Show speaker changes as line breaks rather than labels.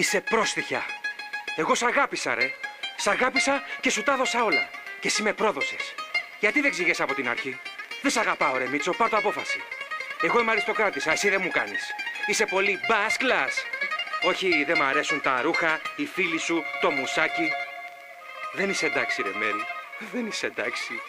Είσαι πρόστιχια. Εγώ σ' αγάπησα, ρε. Σ' αγάπησα και σου τα δώσα όλα. Και εσύ με πρόδωσες. Γιατί δεν ξηγέσαι από την αρχή; Δεν σ' αγαπάω, ρε Μίτσο, πάρ' το απόφαση. Εγώ είμαι αριστοκράτησα, εσύ δεν μου κάνεις. Είσαι πολύ μπας. Όχι, δεν μ' αρέσουν τα ρούχα, οι φίλοι σου, το μουσάκι. Δεν είσαι εντάξει, ρε Μέρι. Δεν είσαι εντάξει.